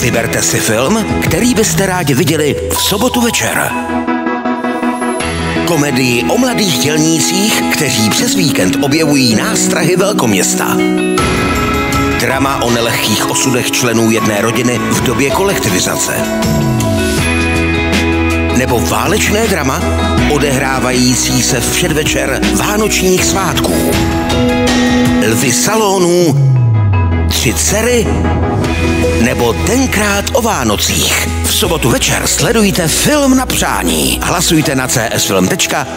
Vyberte si film, který byste rádi viděli v sobotu večer. Komedii o mladých dělnících, kteří přes víkend objevují nástrahy velkoměsta. Drama o nelehkých osudech členů jedné rodiny v době kolektivizace. Nebo válečné drama, odehrávající se v předvečer vánočních svátků. Lvy salonů, tři dcery, nebo tenkrát o Vánocích. V sobotu večer sledujte film na přání. Hlasujte na csfilm.joj.cz